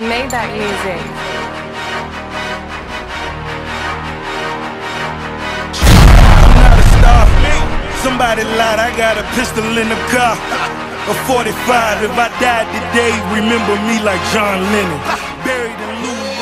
Maybach music. I'm not a star. Somebody lied, I got a pistol in the car. A 45. If I died today, remember me like John Lennon. Buried in Louis.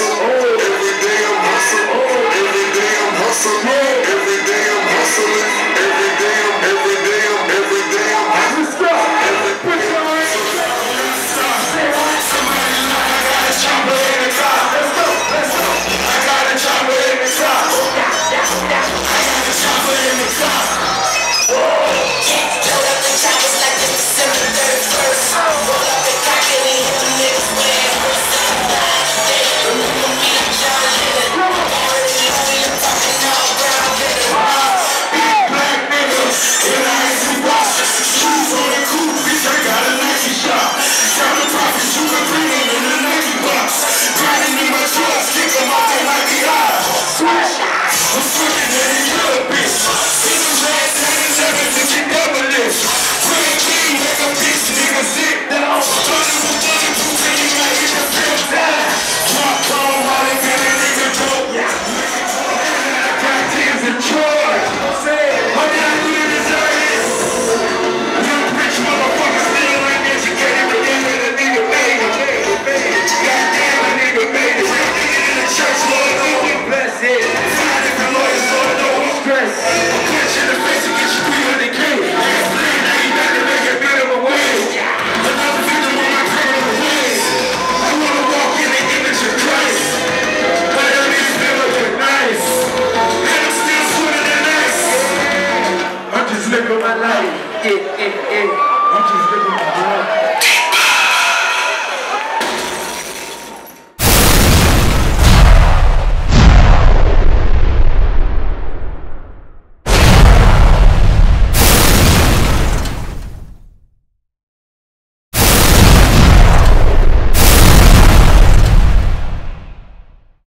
hustle on. Every day I'm hustle on. Every day I'm hustle on. Let's Just living my life. Eh, eh, eh. I'm just living my life.